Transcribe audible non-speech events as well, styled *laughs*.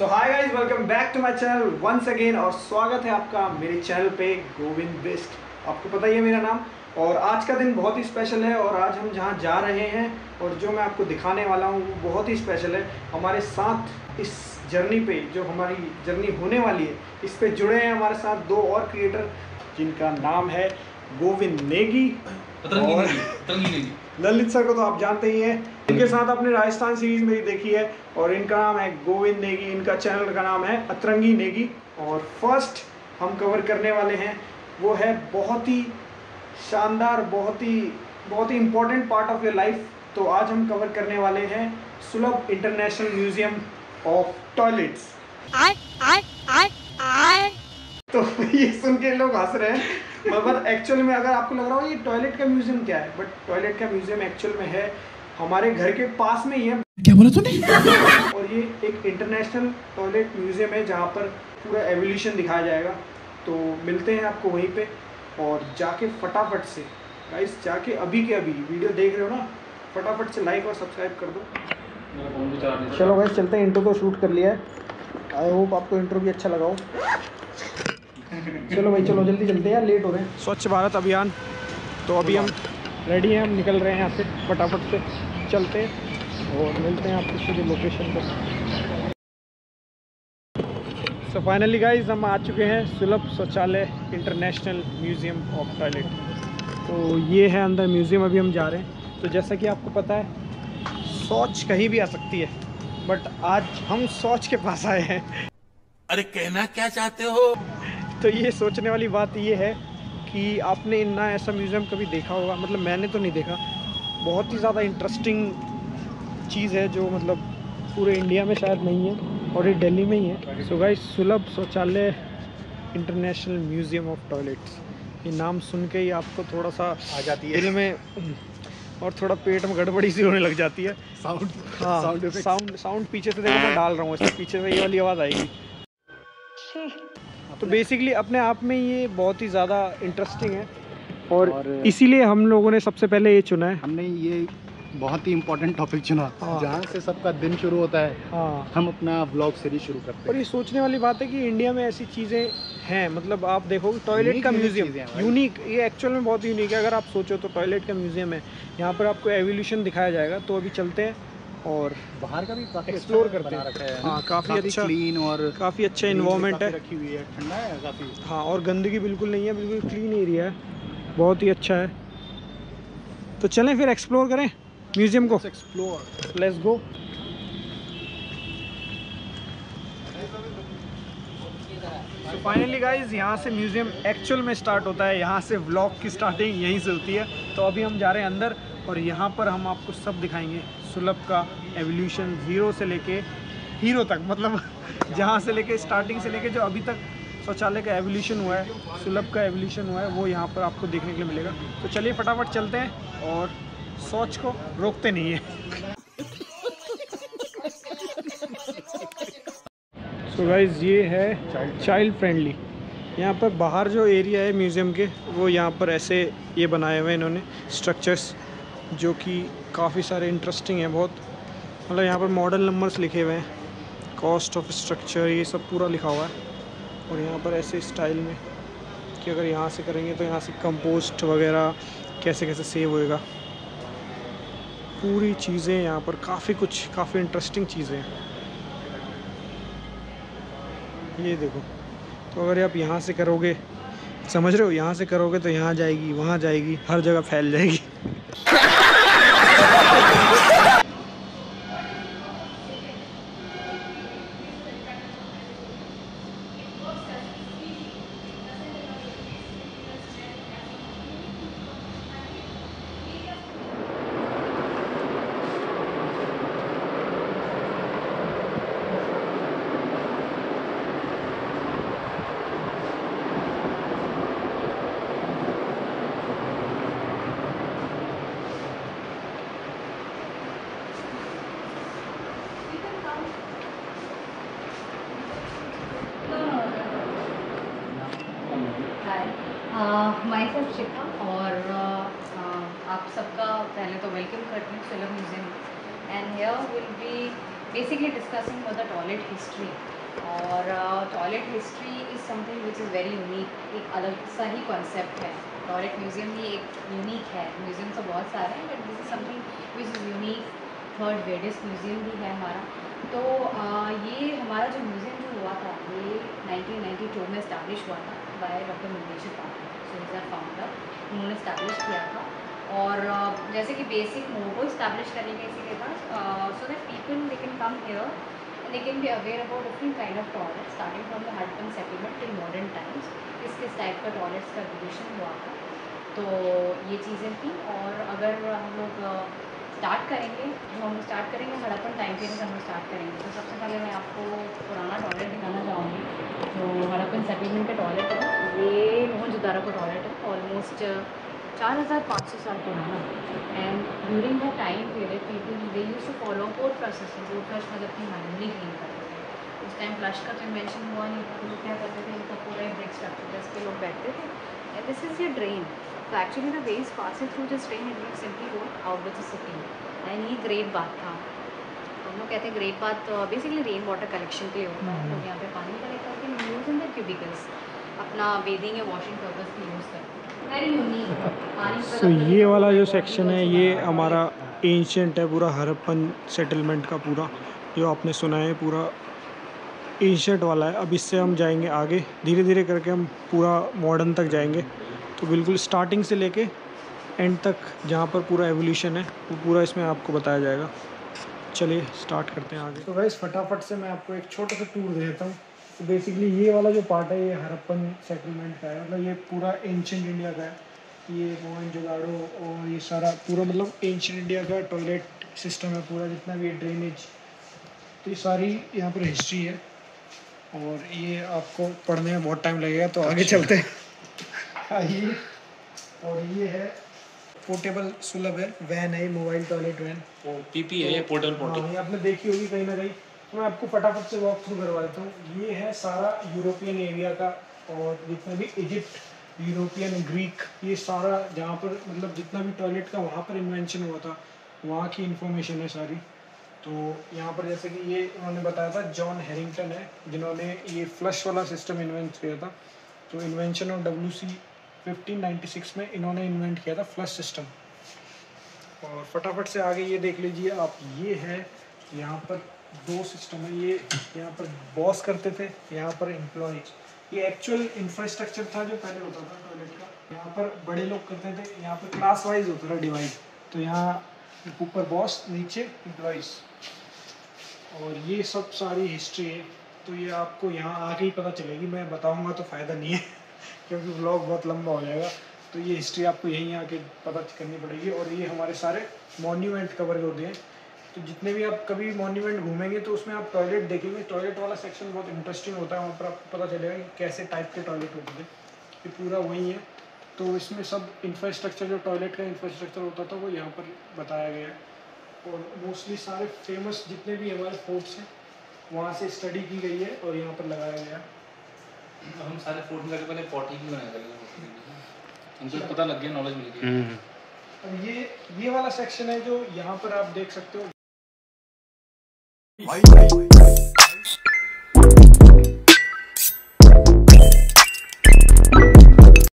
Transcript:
So hi guys welcome back to my channel once again और स्वागत है आपका मेरे चैनल पे गोविंद बेस्ट आपको पता ही है मेरा नाम। और आज का दिन बहुत ही स्पेशल है और आज हम जहाँ जा रहे हैं और जो मैं आपको दिखाने वाला हूँ वो बहुत ही स्पेशल है। हमारे साथ इस जर्नी पे जो हमारी जर्नी होने वाली है इस पर जुड़े हैं हमारे साथ दो और क्रिएटर जिनका नाम है गोविंद नेगी। और- ललित सर को तो आप जानते ही हैं। इनके साथ आपने राजस्थान सीरीज़ मेरी देखी है और इनका नाम है गोविंद नेगी, इनका चैनल का नाम है अतरंगी नेगी। और फ़र्स्ट हम कवर करने वाले हैं, वो है बहुत ही शानदार, बहुत ही बहुत ही important part of your life तो आज हम कवर करने वाले हैं सुलभ इंटरनेशनल म्यूज़ियम ऑफ़ टॉयलेट्स. *laughs* तो ये सुन के लोग हंस रहे हैं। मगर एक्चुअल में अगर आपको लग रहा हो ये टॉयलेट का म्यूज़ियम क्या है बट टॉयलेट का म्यूज़ियम एक्चुअल में है हमारे घर के पास में ही है। क्या बोला तूने? *laughs* और ये एक इंटरनेशनल टॉयलेट म्यूज़ियम है जहाँ पर पूरा एवोल्यूशन दिखाया जाएगा। तो मिलते हैं आपको वहीं पे और जाके फटाफट से गाइस जाके अभी के अभी वीडियो देख रहे हो ना फटाफट से लाइक और सब्सक्राइब कर दो। चलो गाइस चलते हैं इंट्रो तो शूट कर लिया है। आई होप आपको इंट्रो भी अच्छा लगा हो। चलो भाई चलो जल्दी चलते हैं यार लेट हो रहे हैं। स्वच्छ भारत अभियान। तो अभी हम रेडी हैं हम निकल रहे हैं यहाँ से फटाफट से चलते हैं और मिलते हैं आपको सीधे लोकेशन पर। सो फाइनली गाइज़ हम आ चुके हैं सुलभ शौचालय इंटरनेशनल म्यूज़ियम ऑफ़ टॉयलेट तो ये है अंदर म्यूज़ियम अभी हम जा रहे हैं। तो जैसा कि आपको पता है सोच कहीं भी आ सकती है बट आज हम सोच के पास आए हैं। अरे कहना क्या चाहते हो? तो ये सोचने वाली बात ये है कि आपने ना ऐसा म्यूज़ियम कभी देखा होगा? मतलब मैंने तो नहीं देखा। बहुत ही ज़्यादा इंटरेस्टिंग चीज़ है जो मतलब पूरे इंडिया में शायद नहीं है और ये दिल्ली में ही है। सो गाइस सुलभ शौचालय इंटरनेशनल म्यूज़ियम ऑफ़ टॉयलेट्स ये नाम सुन के ही आपको थोड़ा सा आ जाती है। दिल में और थोड़ा पेट में गड़बड़ी सी होने लग जाती है। साउंड हाँ साउंड साउंड पीछे से देखो मैं डाल रहा हूँ इससे पीछे से ये वाली आवाज़ आएगी। तो बेसिकली अपने आप में ये बहुत ही ज़्यादा इंटरेस्टिंग है। और, और- इसीलिए हम लोगों ने सबसे पहले ये चुना है। हमने ये बहुत ही इम्पोर्टेंट टॉपिक चुना हाँ। जहाँ से सबका दिन शुरू होता है। हाँ। हम अपना व्लॉग सीरीज़ शुरू करते हैं। और ये सोचने वाली बात है कि इंडिया में ऐसी चीज़ें हैं मतलब आप देखो टॉयलेट का म्यूज़ियम। यूनिक ये एक्चुअल में बहुत यूनिक है। अगर आप सोचो तो टॉयलेट का म्यूज़ियम है। यहाँ पर आपको एवोल्यूशन दिखाया जाएगा तो अभी चलते हैं। और बाहर का भी काफ़ी एक्सप्लोर अच्छा करते हैं। है। काफ़ी अच्छा- क्लीन और काफ़ी अच्छा इन्वामेंट इन्वायरमेंट है। रखी हुई है ठंडा है काफ़ी। हाँ और गंदगी बिल्कुल नहीं है बिल्कुल क्लीन एरिया है। बहुत ही अच्छा है। तो चलें फिर एक्सप्लोर करें। म्यूज़ियम को। एक्सप्लोर लेट्स गो तो फाइनली गाइज़ यहाँ से म्यूज़ियम एक्चुअल में स्टार्ट होता है। यहाँ से व्लॉग की स्टार्टिंग यहीं से होती है। तो अभी हम जा रहे हैं अंदर और यहाँ पर हम आपको सब दिखाएँगे। सुलभ का एवोल्यूशन ज़ीरो से लेके हीरो तक मतलब *laughs* जहाँ से लेके स्टार्टिंग से लेके जो अभी तक शौचालय का एवोल्यूशन हुआ है, सुलभ का एवोल्यूशन हुआ है, वो यहाँ पर आपको देखने के लिए मिलेगा। तो चलिए फटाफट चलते हैं और सोच को रोकते नहीं है। सो गाइज़ ये है चाइल्ड फ्रेंडली यहाँ पर बाहर जो एरिया है म्यूज़ियम के, वो यहाँ पर ऐसे ये बनाए हुए हैं इन्होंने स्ट्रक्चर्स जो कि काफ़ी सारे इंटरेस्टिंग हैं बहुत। मतलब यहाँ पर मॉडल नंबर्स लिखे हुए हैं। कॉस्ट ऑफ़ स्ट्रक्चर ये सब पूरा लिखा हुआ है। और यहाँ पर ऐसे स्टाइल में कि अगर यहाँ से करेंगे तो यहाँ से कंपोस्ट वगैरह कैसे कैसे सेव होएगा। पूरी चीज़ें यहाँ पर काफ़ी कुछ, काफ़ी इंटरेस्टिंग चीज़ें हैं। ये देखो तो अगर आप यहाँ से करोगे, समझ रहे हो, यहाँ से करोगे तो यहाँ जाएगी, वहाँ जाएगी, हर जगह फैल जाएगी *laughs* हाय माई सेल्फ शिखा और uh, uh, आप सबका पहले तो वेलकम करती हूँ Sulabh museum and here will be basically discussing about the toilet history. और toilet history is something which is very unique एक अलग सा ही कॉन्सेप्ट है। टॉयलेट म्यूज़ियम ही एक यूनिक है। म्यूज़ियम तो बहुत सारे हैं but this is something which is unique third weirdest museum भी है हमारा। तो आ, ये हमारा जो म्यूज़ियम जो हुआ था ये 1992 में इस्टेब्लिश हुआ था by doctor Mukesh Patil so is founder उन्होंने इस्टेब्लिश किया था। और जैसे कि बेसिक मोटो इस्टेब्लिश करेंगे इसी के पास so that people they can come here they can be aware about different kind of toilets, starting from the Harappan settlement till modern times. किस किस टाइप का टॉयलेट्स का एवोल्यूशन हुआ था। तो ये चीज़ें थी। और अगर हम लोग स्टार्ट करेंगे जो हम स्टार्ट करेंगे हड़प्पन टाइम पीरियड हम स्टार्ट करेंगे। तो सबसे पहले मैं आपको पुराना टॉयलेट दिखाना चाहूँगी, जो हड़प्पन सेटलमेंट का टॉयलेट है। ये मोहनजोदारो का टॉयलेट है ऑलमोस्ट चार हज़ार पाँच सौ साल पुराना। And during the time period people they use to follow pour process pour flush मतलब कि मैनुअली क्लीन करते थे। उस टाइम फ्लश का तो इन्वेंशन हुआ नहीं था तो लोग क्या करते थे, इनका पूरा एक ब्रेक स्ट्रक्चर जिस पे लोग बैठते थे। And this is your drain तो actually the waste passing through this drain it will simply go out with the city and ये ग्रेट बात था। हम लोग कहते हैं ग्रेट बात बेसिकली रेन वाटर कलेक्शन के लिए होता है। लोग यहाँ पे पानी कलेक्ट करके यूज़ इन द क्यूबिकल्स अपना बेदिंग या वॉशिंग पर्पज़ के यूज़ करते हैं। सो ये वाला जो सेक्शन है ये हमारा एंशंट है पूरा हरप्पन सेटलमेंट का पूरा जो आपने सुना है पूरा एंशंट वाला है। अब इससे हम जाएँगे आगे। धीरे धीरे करके हम पूरा मॉडर्न तक जाएँगे। तो बिल्कुल स्टार्टिंग से लेके एंड तक जहाँ पर पूरा एवोल्यूशन है वो पूरा इसमें आपको बताया जाएगा। चलिए स्टार्ट करते हैं आगे। तो वैसे फटाफट से मैं आपको एक छोटा सा टूर दे देता हूँ। तो बेसिकली ये वाला जो पार्ट है ये हरप्पन सेटलमेंट का है। मतलब ये पूरा एंशंट इंडिया का है। ये मोहनजोदाड़ो और ये सारा पूरा मतलब एंशंट इंडिया का टॉयलेट सिस्टम है पूरा जितना भी ड्रेनेज तो ये सारी यहाँ पर हिस्ट्री है। और ये आपको पढ़ने में बहुत टाइम लगेगा तो आगे चलते हैं। आइए और ये है पोर्टेबल सुलभ है वैन है मोबाइल टॉयलेट वैन पीपी है ये पोर्टल हाँ, ये आपने देखी होगी कहीं ना कहीं। तो मैं आपको फटाफट से वॉक थ्रू करवा देता हूँ। ये है सारा यूरोपियन एरिया का और जितना भी इजिप्ट यूरोपियन ग्रीक ये सारा जहाँ पर मतलब जितना भी टॉयलेट का वहाँ पर इन्वेंशन हुआ था वहाँ की इंफॉर्मेशन है सारी। तो यहाँ पर जैसे कि ये उन्होंने बताया था जॉन हैरिंगटन है जिन्होंने ये फ्लश वाला सिस्टम इन्वेंट किया था। तो इन्वेंशन ऑफ़ डब्ल्यू सी 1596 में इन्होंने इन्वेंट किया था फ्लश सिस्टम और फटाफट से आगे ये देख लीजिए, आप ये है, यहाँ पर दो सिस्टम है ये, यहाँ पर बॉस करते थे, यहाँ पर एम्प्लॉय ये एक्चुअल इंफ्रास्ट्रक्चर था जो पहले होता था टॉयलेट का। यहाँ पर बड़े लोग करते थे, यहाँ पर क्लास वाइज होता था डिवाइड तो यहाँ ऊपर बॉस नीचे एम्प्लॉयज़ और ये सब सारी हिस्ट्री है। तो ये आपको यहाँ आके ही पता चलेगी, मैं बताऊँगा तो फ़ायदा नहीं है। क्योंकि ब्लॉग बहुत लंबा हो जाएगा। तो ये हिस्ट्री आपको यहीं आके पता करनी पड़ेगी और ये हमारे सारे मॉन्यूमेंट कवर होते हैं। तो जितने भी आप कभी मॉन्यूमेंट घूमेंगे तो उसमें आप टॉयलेट देखेंगे। टॉयलेट वाला सेक्शन बहुत इंटरेस्टिंग होता है, वहाँ पर आपको पता चलेगा कि कैसे टाइप के टॉयलेट होते थे। ये पूरा वही है। तो इसमें सब इंफ्रास्ट्रक्चर जो टॉयलेट का इंफ्रास्ट्रक्चर होता था, वो यहाँ पर बताया गया है। और मोस्टली सारे फ़ेमस जितने भी हमारे फोर्ट्स हैं, वहाँ से स्टडी की गई है और यहाँ पर लगाया गया है। हम सारे फोर्थ में जाके पहले पॉटी भी बनाया करेंगे उनको पता लग गया नॉलेज मिल गई अब ये ये वाला सेक्शन है जो यहाँ पर आप देख सकते हो। भाई भाई